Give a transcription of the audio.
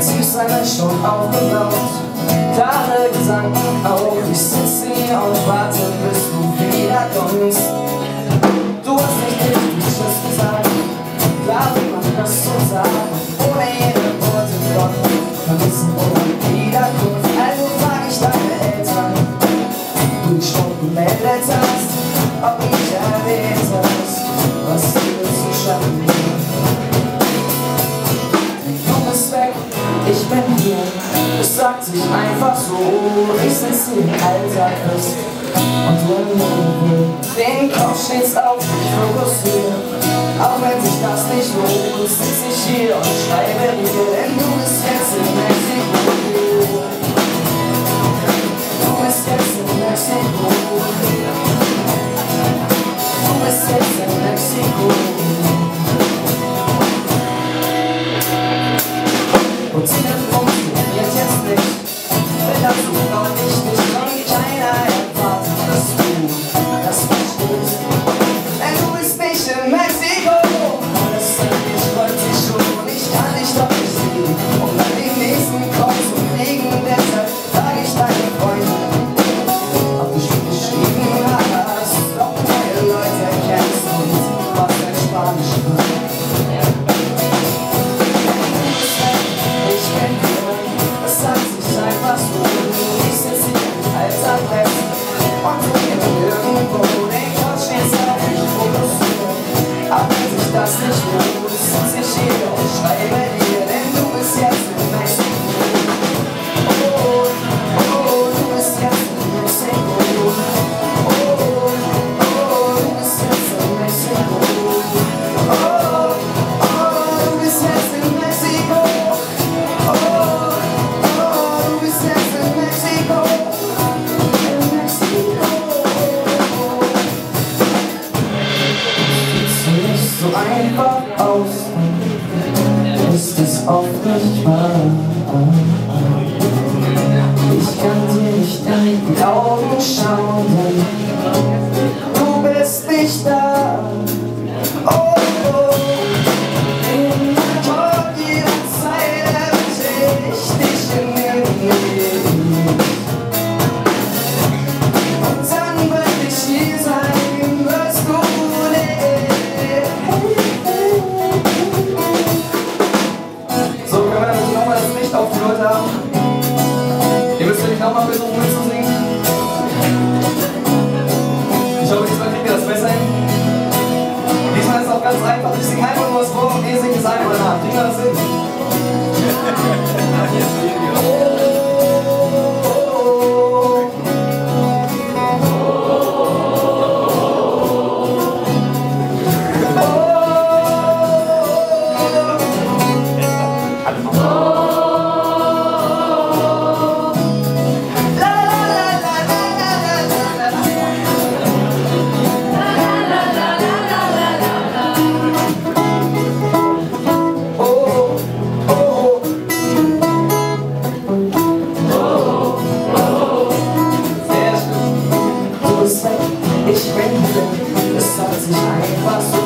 Süßsein ist schon aufgebaut Klare Gedanken auch Ich sitze hier und warte, bis du wieder kommst. Du hast nicht richtig Tschüss gesagt. Klar, wie man das so sagt es einfach so. Ich sitze im Alltag fest und will den Kopf stets auf mich fokussieren. Auch wenn sich das nicht lohnt, sitze ich hier und schreibe dir. Baby so einfach aus ist es oft nicht wahr. Ich kann dir nicht in die Augen schauen, ich nochmal versuchen mitzusingen? Ich hoffe, diesmal kriegt ihr das besser hin. Diesmal ist es auch ganz einfach. Ich singe einfach nur was vor und ihr singt es einfach nach. Kriegen wir? Ich bin, das hat sich einfach